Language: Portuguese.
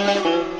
Música